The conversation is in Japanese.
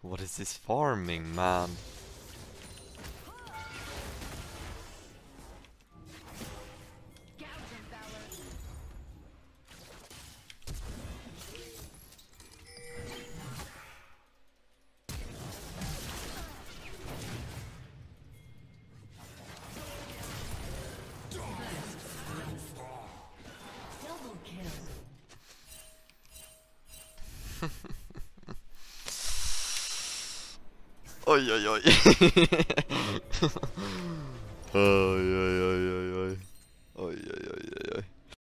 What is this farming, man? おいおいおい。